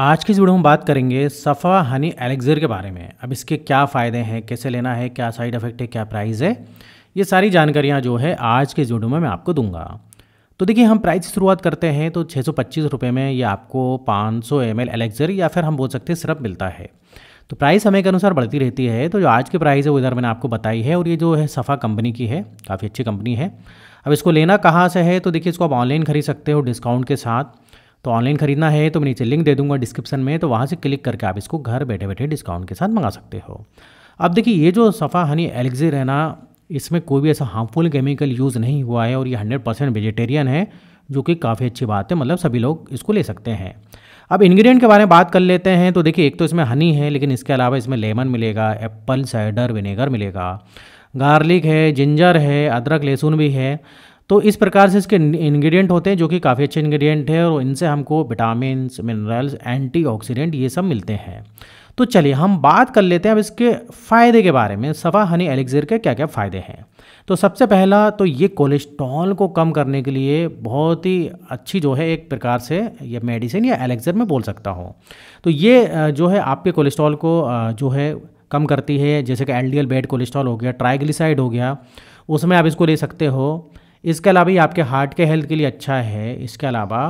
आज की इस वीडियो में बात करेंगे सफ़ा हनी एलेक्जर के बारे में। अब इसके क्या फ़ायदे हैं, कैसे लेना है, क्या साइड इफ़ेक्ट है, क्या प्राइस है, ये सारी जानकारियाँ जो है आज के इस वीडियो में मैं आपको दूँगा। तो देखिए, हम प्राइस की शुरुआत करते हैं तो छः सौ में ये आपको पाँच सौ एम एलेक्जर या फिर हम बोल सकते हैं सिरप मिलता है। तो प्राइस समय के अनुसार बढ़ती रहती है तो जो आज की प्राइस है वो इधर मैंने आपको बताई है और ये जो है सफ़ा कंपनी की है, काफ़ी अच्छी कंपनी है। अब इसको लेना कहाँ से है तो देखिए इसको आप ऑनलाइन खरीद सकते हो डिस्काउंट के साथ। तो ऑनलाइन खरीदना है तो मैं नीचे लिंक दे दूँगा डिस्क्रिप्शन में तो वहाँ से क्लिक करके आप इसको घर बैठे बैठे डिस्काउंट के साथ मंगा सकते हो। अब देखिए, ये जो सफ़ा हनी एलेक्जिर है ना इसमें कोई भी ऐसा हार्मफुल केमिकल यूज़ नहीं हुआ है और ये हंड्रेड परसेंट वेजिटेरियन है, जो कि काफ़ी अच्छी बात है मतलब सभी लोग इसको ले सकते हैं। अब इंग्रेडिएंट के बारे में बात कर लेते हैं तो देखिए, एक तो इसमें हनी है, लेकिन इसके अलावा इसमें लेमन मिलेगा एप्पल साइडर विनेगर मिलेगा। गार्लिक है जिंजर है, अदरक लहसुन भी है। तो इस प्रकार से इसके इंग्रेडिएंट होते हैं जो कि काफ़ी अच्छे इंग्रेडिएंट है और इनसे हमको विटामिन मिनरल्स एंटीऑक्सीडेंट ये सब मिलते हैं। तो चलिए हम बात कर लेते हैं अब इसके फ़ायदे के बारे में। सफ़ा हनी एलेक्जिर के क्या क्या फ़ायदे हैं? तो सबसे पहला तो ये कोलेस्ट्रॉल को कम करने के लिए बहुत ही अच्छी जो है एक प्रकार से ये मेडिसिन या एलेक्जर में बोल सकता हूँ। तो ये जो है आपके कोलेस्ट्रॉल को जो है कम करती है। जैसे कि L D L bad cholesterol हो गया ट्राइग्लिसाइड हो गया, उसमें आप इसको ले सकते हो। इसके अलावा ये आपके हार्ट के हेल्थ के लिए अच्छा है। इसके अलावा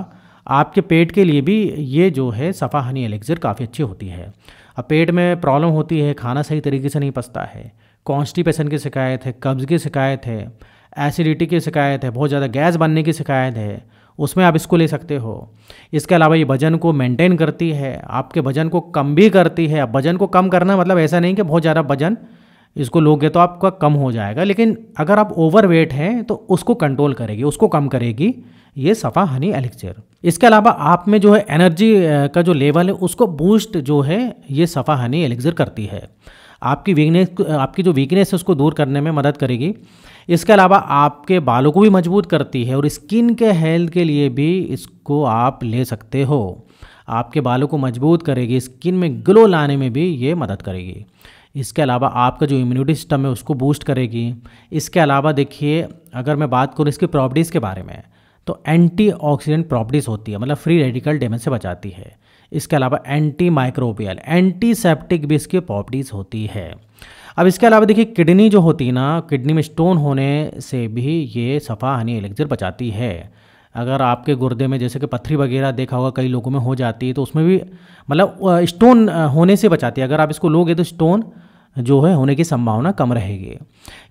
आपके पेट के लिए भी ये जो है, सफ़ा हनी एलेक्जर काफ़ी अच्छी होती है। अब पेट में प्रॉब्लम होती है, खाना सही तरीके से नहीं पचता है। कॉन्स्टिपेशन की शिकायत है कब्ज़ की शिकायत है एसिडिटी की शिकायत है, बहुत ज़्यादा गैस बनने की शिकायत है, उसमें आप इसको ले सकते हो। इसके अलावा ये वज़न को मेंटेन करती है, आपके वज़न को कम भी करती है। अब वज़न को कम करना मतलब ऐसा नहीं कि बहुत ज़्यादा वज़न इसको लोगे तो आपका कम हो जाएगा, लेकिन अगर आप ओवर वेट हैं तो उसको कंट्रोल करेगी, उसको कम करेगी। ये सफ़ा हनी एलिक्सर इसके अलावा आप में जो है एनर्जी का जो लेवल है, उसको बूस्ट जो है, ये सफ़ा हनी एलिक्सर करती है। आपकी वीकनेस आपकी जो वीकनेस है, उसको दूर करने में मदद करेगी। इसके अलावा आपके बालों को भी मज़बूत करती है और स्किन के हेल्थ के लिए भी इसको आप ले सकते हो। आपके बालों को मज़बूत करेगी स्किन में ग्लो लाने में भी ये मदद करेगी। इसके अलावा आपका जो इम्यूनिटी सिस्टम है उसको बूस्ट करेगी। इसके अलावा देखिए, अगर मैं बात करूँ इसकी प्रॉपर्टीज़ के बारे में तो एंटीऑक्सीडेंट प्रॉपर्टीज़ होती है मतलब फ्री रेडिकल डैमेज से बचाती है। इसके अलावा एंटी माइक्रोबियल एंटीसेप्टिक भी इसकी प्रॉपर्टीज़ होती है। अब इसके अलावा देखिए किडनी जो होती है ना किडनी में स्टोन होने से भी ये सफ़ा हनी एलेक्जर बचाती है। अगर आपके गुर्दे में जैसे कि पथरी वगैरह देखा होगा, कई लोगों में हो जाती है तो उसमें भी मतलब स्टोन होने से बचाती है। अगर आप इसको लोगे तो स्टोन जो है, होने की संभावना कम रहेगी।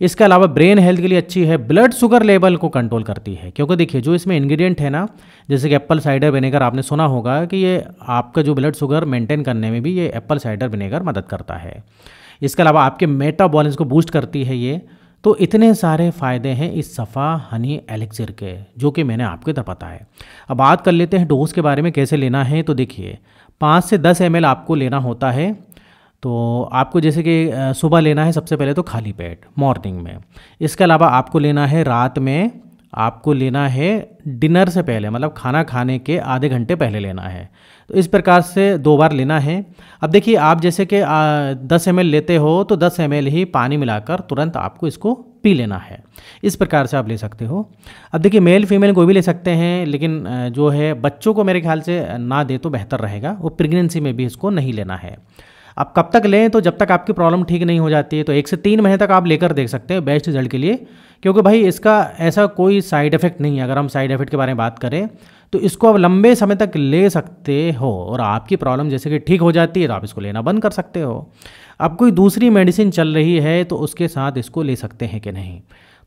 इसके अलावा ब्रेन हेल्थ के लिए अच्छी है। ब्लड शुगर लेवल को कंट्रोल करती है। क्योंकि देखिए, जो इसमें इंग्रेडिएंट है ना, जैसे कि एप्पल साइडर विनेगर आपने सुना होगा कि ये आपका जो ब्लड शुगर मेंटेन करने में भी ये एप्पल साइडर विनेगर मदद करता है। इसके अलावा आपके मेटाबॉलिस को बूस्ट करती है ये। तो इतने सारे फ़ायदे हैं इस सफ़ा हनी एलेक्सर के, जो कि मैंने आपके तो पता है। अब बात कर लेते हैं डोज के बारे में कैसे लेना है तो देखिए, पाँच से दस एमएल आपको लेना होता है तो आपको जैसे कि सुबह लेना है सबसे पहले तो खाली पेट, मॉर्निंग में। इसके अलावा आपको लेना है रात में आपको लेना है डिनर से पहले मतलब खाना खाने के आधे घंटे पहले लेना है। तो इस प्रकार से दो बार लेना है। अब देखिए, आप जैसे कि दस एम लेते हो तो दस एम ही पानी मिलाकर तुरंत आपको इसको पी लेना है। इस प्रकार से आप ले सकते हो। अब देखिए, मेल, फीमेल कोई भी ले सकते हैं, लेकिन जो है बच्चों को मेरे ख्याल से ना दे तो बेहतर रहेगा। वो प्रेगनेंसी में भी इसको नहीं लेना है। आप कब तक लें तो जब तक आपकी प्रॉब्लम ठीक नहीं हो जाती है तो एक से तीन महीने तक आप लेकर देख सकते हैं बेस्ट रिज़ल्ट के लिए। क्योंकि भाई इसका ऐसा कोई साइड इफ़ेक्ट नहीं है, अगर हम साइड इफ़ेक्ट के बारे में बात करें तो इसको आप लंबे समय तक ले सकते हो और आपकी प्रॉब्लम जैसे कि ठीक हो जाती है तो आप इसको लेना बंद कर सकते हो। अब कोई दूसरी मेडिसिन चल रही है तो उसके साथ इसको ले सकते हैं कि नहीं?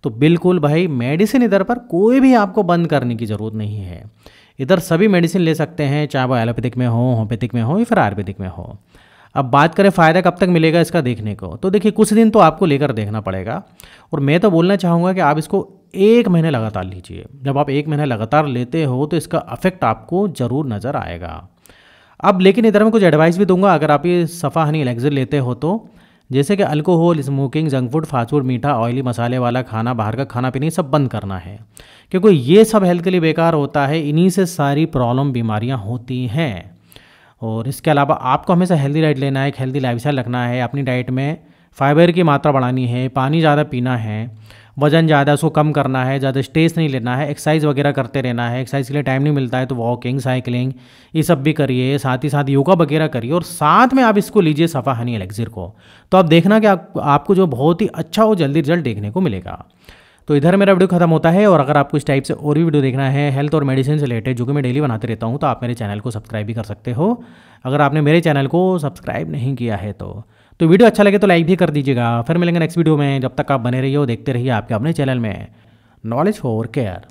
तो बिल्कुल भाई, मेडिसिन इधर पर कोई भी आपको बंद करने की ज़रूरत नहीं है। इधर सभी मेडिसिन ले सकते हैं, चाहे वो एलोपैथिक में हो, होम्योपैथिक में हो या फिर आयुर्वेदिक में हो। अब बात करें फ़ायदा कब तक मिलेगा इसका देखने को। तो देखिए, कुछ दिन तो आपको लेकर देखना पड़ेगा। और मैं तो बोलना चाहूँगा कि आप इसको एक महीने लगातार लीजिए। जब आप एक महीने लगातार लेते हो तो इसका अफेक्ट आपको ज़रूर नज़र आएगा। अब लेकिन इधर मैं कुछ एडवाइस भी दूँगा, अगर आप ये सफ़ा हनी एलेक्जर लेते हो तो। जैसे कि alcohol smoking junk food fast food मीठा ऑयली मसाले वाला खाना, बाहर का खाना पीना सब बंद करना है। क्योंकि ये सब हेल्थ के लिए बेकार होता है। इन्हीं से सारी प्रॉब्लम बीमारियाँ होती हैं। और इसके अलावा आपको हमेशा हेल्दी डाइट लेना है एक हेल्दी लाइफ स्टाइल रखना है। अपनी डाइट में फाइबर की मात्रा बढ़ानी है पानी ज़्यादा पीना है वज़न ज़्यादा उसको कम करना है ज़्यादा स्ट्रेस नहीं लेना है एक्सरसाइज वगैरह करते रहना है एक्सरसाइज के लिए टाइम नहीं मिलता है तो वॉकिंग साइकिलिंग ये सब भी करिए साथ ही साथ योगा वगैरह करिए और साथ में आप इसको लीजिए सफ़ा हनी एलेक्सिर को। तो आप देखना कि आप, आपको जो बहुत ही अच्छा और जल्दी रिज़ल्ट देखने को मिलेगा। तो इधर मेरा वीडियो खत्म होता है और अगर आपको इस टाइप से और भी वीडियो देखना है हेल्थ और मेडिसिन से रिलेटेड जो कि मैं डेली बनाते रहता हूँ तो आप मेरे चैनल को सब्सक्राइब भी कर सकते हो। अगर आपने मेरे चैनल को सब्सक्राइब नहीं किया है तो तो वीडियो अच्छा लगे तो लाइक भी कर दीजिएगा। फिर मिलेंगे नेक्स्ट वीडियो में। जब तक आप बने रहिए देखते रहिए आपके अपने चैनल में। Knowledge for care